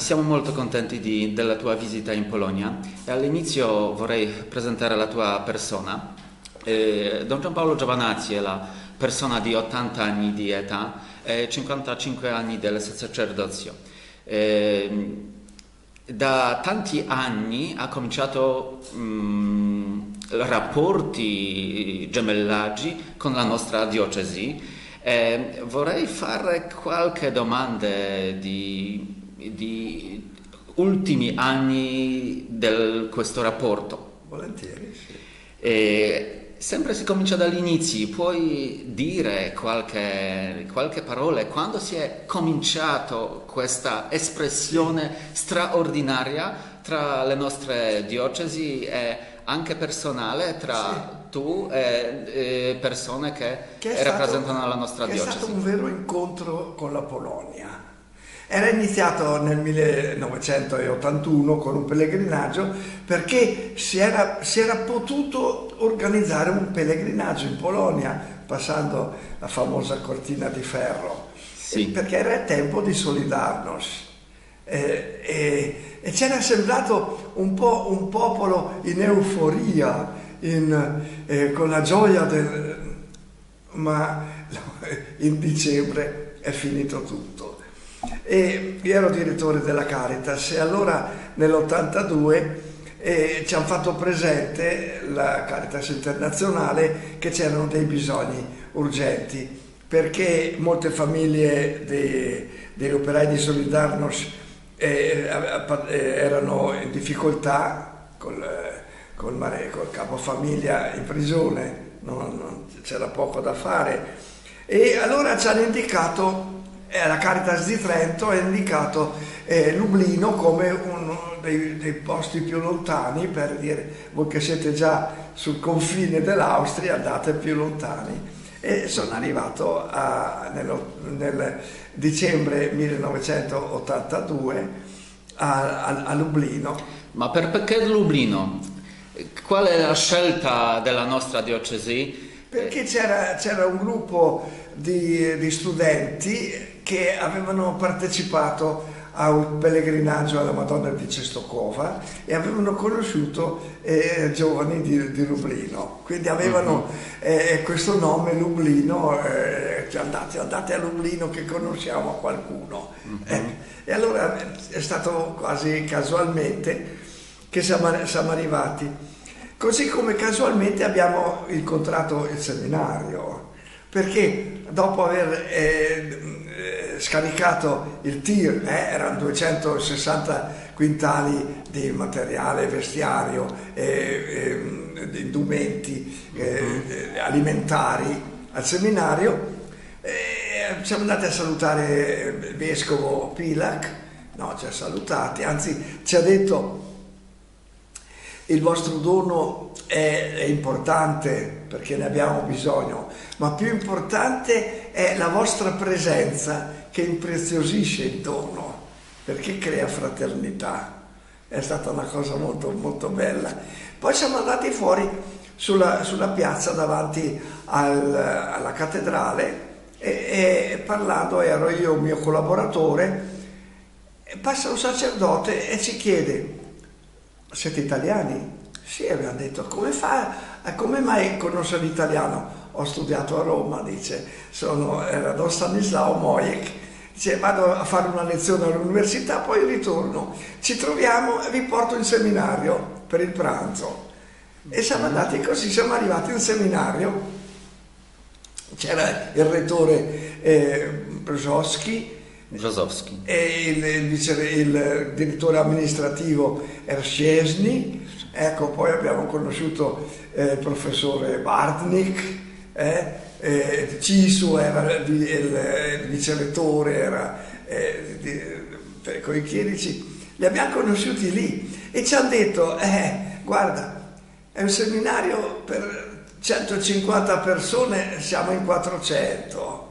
Siamo molto contenti di, della tua visita in Polonia e all'inizio vorrei presentare la tua persona. Eh, Don Giampaolo Giovanazzi è la persona di 80 anni di età e 55 anni del sacerdozio. Eh, da tanti anni ha cominciato mh, mm, rapporti, gemellaggi con la nostra diocesi. Eh, vorrei fare qualche domanda di di ultimi anni di questo rapporto. Volentieri, sì. E sempre si comincia dagli inizi, puoi dire qualche, qualche parola quando si è cominciato questa espressione straordinaria tra le nostre diocesi e anche personale tra sì. tu e, e, persone che, che rappresentano stato, la nostra che diocesi? È stato un vero incontro con la Polonia era iniziato nel 1981 con un pellegrinaggio perché si era, si era potuto organizzare un pellegrinaggio in Polonia passando la famosa cortina di ferro, sì. perché era il tempo di Solidarnosc. Eh, e, e c'era sembrato un po' un popolo in euforia, in, eh, con la gioia del... ma in dicembre è finito tutto e io ero direttore della Caritas e allora nell'82 eh, ci hanno fatto presente la Caritas internazionale che c'erano dei bisogni urgenti perché molte famiglie dei, degli operai di Solidarnosc eh, erano in difficoltà col, col, col capofamiglia in prigione, non, non, c'era poco da fare. E allora ci hanno indicato la Caritas di Trento ha indicato eh, Lublino come uno dei, dei, posti più lontani per dire voi che siete già sul confine dell'Austria andate più lontani e sono arrivato a, nello, nel dicembre 1982 a, a, a Lublino. Ma per, perché Lublino? Qual è la scelta della nostra diocesi? Perché c'era, c'era un gruppo di, di studenti che avevano partecipato a un pellegrinaggio alla Madonna di Cestokova e avevano conosciuto eh, giovani di, di, Lublino, quindi avevano uh-huh. eh, questo nome Lublino, eh, cioè andate, andate, a Lublino che conosciamo qualcuno. Uh-huh. e allora è stato quasi casualmente che siamo, siamo arrivati, così come casualmente abbiamo incontrato il seminario, perché dopo aver eh, scaricato il tir, eh, erano 260 quintali di materiale vestiario, eh, eh, di indumenti eh, alimentari al seminario. siamo andati a salutare il vescovo Pilac, no, ci ha salutati, anzi ci ha detto il vostro dono è, è, importante perché ne abbiamo bisogno, ma più importante è la vostra presenza che impreziosisce il dono, perché crea fraternità. È stata una cosa molto, molto bella. Poi siamo andati fuori sulla, sulla piazza davanti al, alla cattedrale e, e, parlando ero io, un mio collaboratore, passa un sacerdote e ci chiede, siete italiani? Sì, abbiamo detto, come, fa, come mai conosce l'italiano? Ho studiato a Roma, dice, sono, era Don Stanislao Mojek, dice vado a fare una lezione all'università, poi ritorno, ci troviamo e vi porto in seminario per il pranzo. E siamo andati così, siamo arrivati in seminario, c'era il rettore eh, Brzoschi, Brzosowski. E il, il, il, direttore amministrativo era Scesni, ecco, poi abbiamo conosciuto eh, il professore Bartnik, eh, eh, Cisu era il, il vicerettore, era eh, di, con i chierici, li abbiamo conosciuti lì e ci hanno detto, eh, guarda, è un seminario per 150 persone, siamo in 400.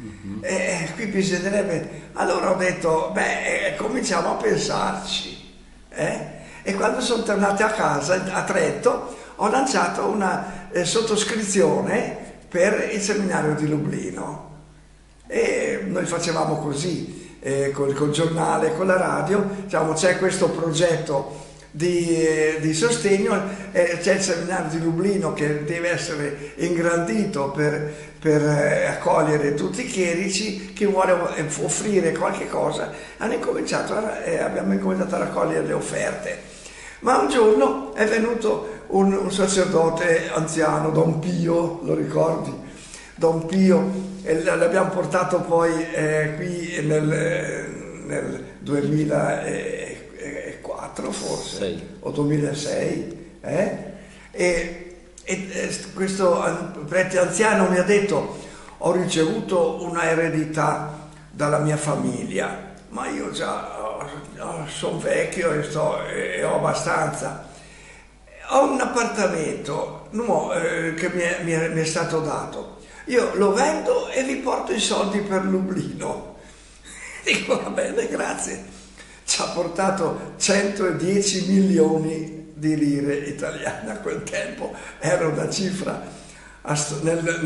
Mm-hmm. E qui bisognerebbe. Allora ho detto, beh, cominciamo a pensarci. Eh? E quando sono tornato a casa, a Trento, ho lanciato una eh, sottoscrizione per il seminario di Lublino. E noi facevamo così, eh, col, col, giornale, con la radio, diciamo, c'è questo progetto di, eh, di sostegno, eh, c'è il seminario di Lublino che deve essere ingrandito per, per eh, accogliere tutti i chierici, chi vuole offrire qualche cosa, incominciato a, eh, abbiamo incominciato a raccogliere le offerte. Ma un giorno è venuto un, un sacerdote anziano, Don Pio, lo ricordi? Don Pio, e l'abbiamo portato poi eh, qui nel, nel 2004 forse, Sei. o 2006, eh? e, e, questo prete anziano mi ha detto ho ricevuto una eredità dalla mia famiglia, ma io già oh, sono vecchio e, sto, e, ho abbastanza. Ho un appartamento no, eh, che mi è, mi, è, mi è stato dato io lo vendo e vi porto i soldi per Lublino. Dico, va bene, grazie. Ci ha portato 110 milioni di lire italiane a quel tempo, era una cifra, nel,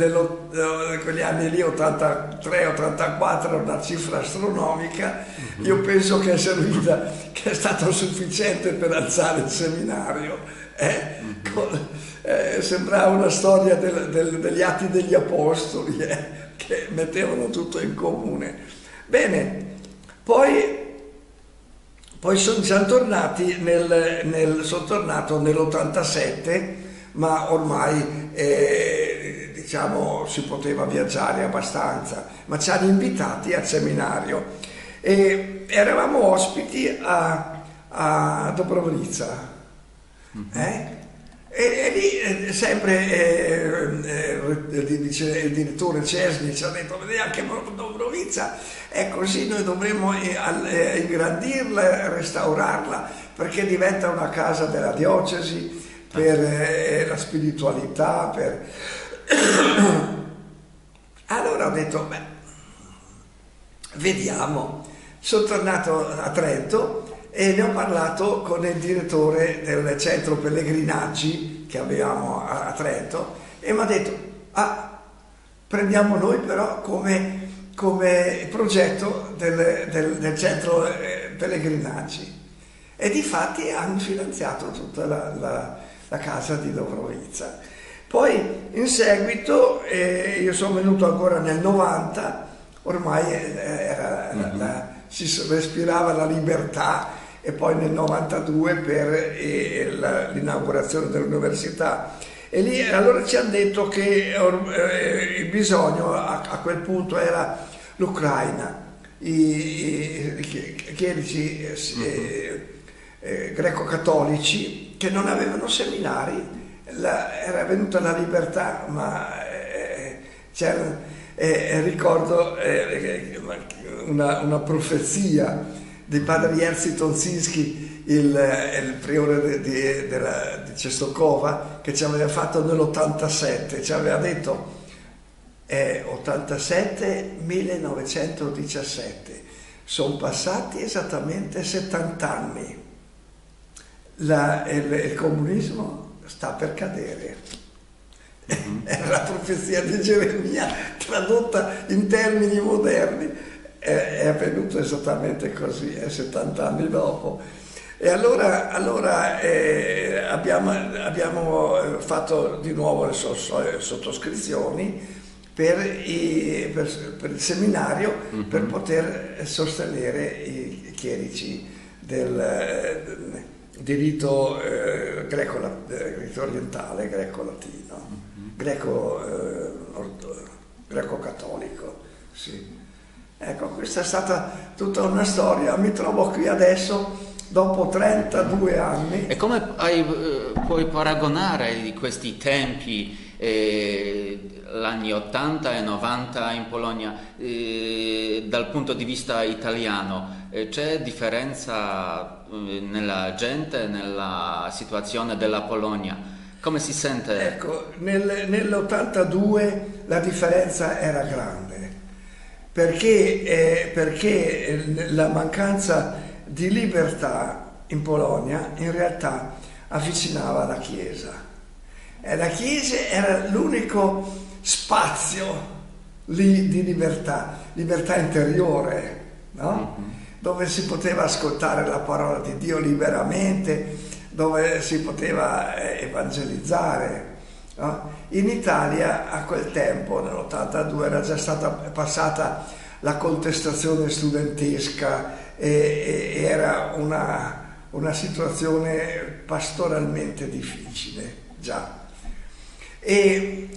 quegli anni lì, 83-84, era una cifra astronomica. Mhm. Io penso che è servita, che è stata sufficiente per alzare il seminario. Eh? Mm-hmm. Con, eh, sembrava una storia del, del, degli atti degli apostoli eh, che mettevano tutto in comune. Bene, poi, poi sono, siamo tornati nel, nel, sono tornato nell'87, ma ormai eh, diciamo si poteva viaggiare abbastanza, ma ci hanno invitati al seminario e eravamo ospiti a, a Dobrovica. Mm-hmm. Eh? E, e lì eh, sempre eh, eh, il direttore Cesni ci ha detto anche Dobrovica è così, noi dovremmo eh, eh, ingrandirla, restaurarla perché diventa una casa della diocesi per la spiritualità. Per... allora ho detto, beh, vediamo. Sono tornato a Trento e ne ho parlato con il direttore del centro pellegrinaggi che avevamo a, Trento e mi ha detto, ah, prendiamo noi però come, come progetto del, del, del centro eh, pellegrinaggi. E di fatti hanno finanziato tutta la, la, la casa di Dobrovica. Poi in seguito, eh, io sono venuto ancora nel 90, ormai eh, era, mm-hmm. la, si respirava la libertà e poi nel 92 per eh, l'inaugurazione dell'università. E lì allora ci hanno detto che eh, il bisogno a, a, quel punto era l'Ucraina, i, i chierici eh, greco-cattolici che non avevano seminari, la, era venuta la libertà, ma eh, c'era, eh, ricordo una, una profezia di padre Jerzy Tonsinski, il, il priore di, di, di Cestokova, che ci aveva fatto nell'87, ci aveva detto è 87-1917, sono passati esattamente 70 anni, La, il, il comunismo sta per cadere. Era la profezia di Geremia tradotta in termini moderni è, è avvenuto esattamente così, è 70 anni dopo. E allora, allora eh, abbiamo, abbiamo, fatto di nuovo le sottoscrizioni per, i, per, per il seminario mm-hmm. per poter sostenere i chierici del, del diritto eh, greco, orientale, greco-latino, mm-hmm. greco, greco-cattolico. Sì. Ecco, questa è stata tutta una storia. Mi trovo qui adesso dopo 32 anni. E come hai, eh, puoi paragonare questi tempi, eh, l'anni 80 e 90 in Polonia, eh, dal punto di vista italiano? Eh, c'è differenza eh, nella gente, nella situazione della Polonia? Come si sente? Ecco, nel, nell'82 la differenza era grande perché, perché la mancanza di libertà in Polonia in realtà avvicinava la Chiesa. E la Chiesa era l'unico spazio lì di libertà, libertà interiore, no? mm-hmm. dove si poteva ascoltare la parola di Dio liberamente, dove si poteva eh, evangelizzare. No? In Italia a quel tempo, nell'82, era già stata passata la contestazione studentesca e, e era una, una situazione pastoralmente difficile già. E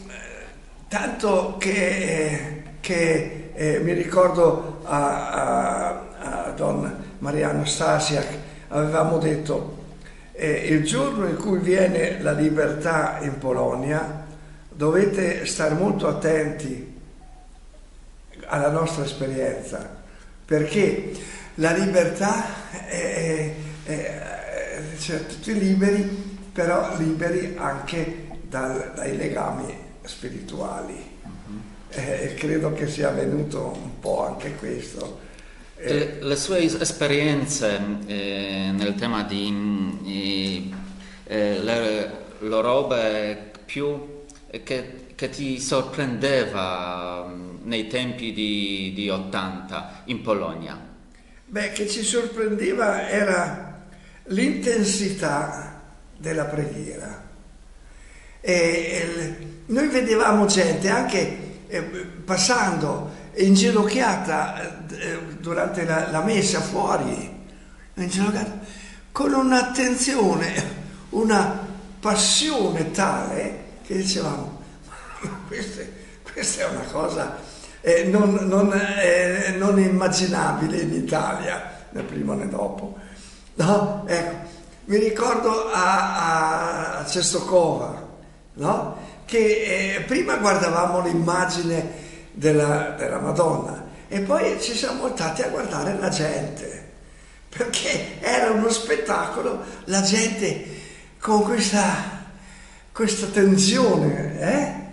tanto che, che eh, mi ricordo a, a, a Don Mariano Stasiak avevamo detto eh, il giorno in cui viene la libertà in Polonia dovete stare molto attenti alla nostra esperienza perché la libertà è, è, è cioè, tutti liberi però liberi anche dal, dai legami spirituali. Eh, credo che sia avvenuto un po' anche questo. Eh, le sue esperienze eh, nel tema di eh, le, le, robe più che, che, ti sorprendeva mm, nei tempi di, di 80 in Polonia? Beh, che ci sorprendeva era l'intensità della preghiera e noi vedevamo gente anche eh, passando inginocchiata eh, durante la, la messa fuori, con un'attenzione, una passione tale che dicevamo, questa, questa è una cosa eh, non, non, eh, non, immaginabile in Italia, né prima né dopo. No? Ecco, mi ricordo a, a Cestocova, no? che eh, prima guardavamo l'immagine della, della, Madonna e poi ci siamo voltati a guardare la gente, perché era uno spettacolo, la gente con questa, questa tensione, eh?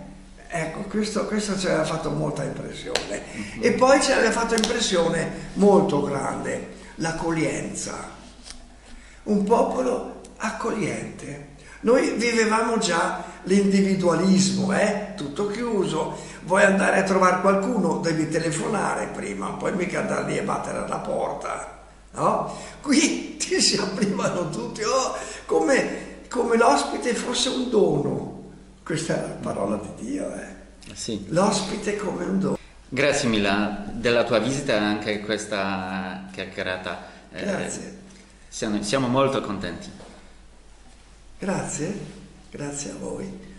Ecco, questo, questo ci aveva fatto molta impressione. E poi ci aveva fatto impressione molto grande l'accoglienza. Un popolo accogliente. Noi vivevamo già l'individualismo, eh? tutto chiuso, vuoi andare a trovare qualcuno, devi telefonare prima, poi mica andare lì e battere alla porta. No? Qui ti si aprivano tutti, oh, come, come l'ospite fosse un dono. Questa è la parola di Dio, eh? Sì. L'ospite come un dono. Grazie mille della tua visita e anche questa chiacchierata. Eh, Grazie. Siamo, siamo molto contenti. Grazie, grazie a voi.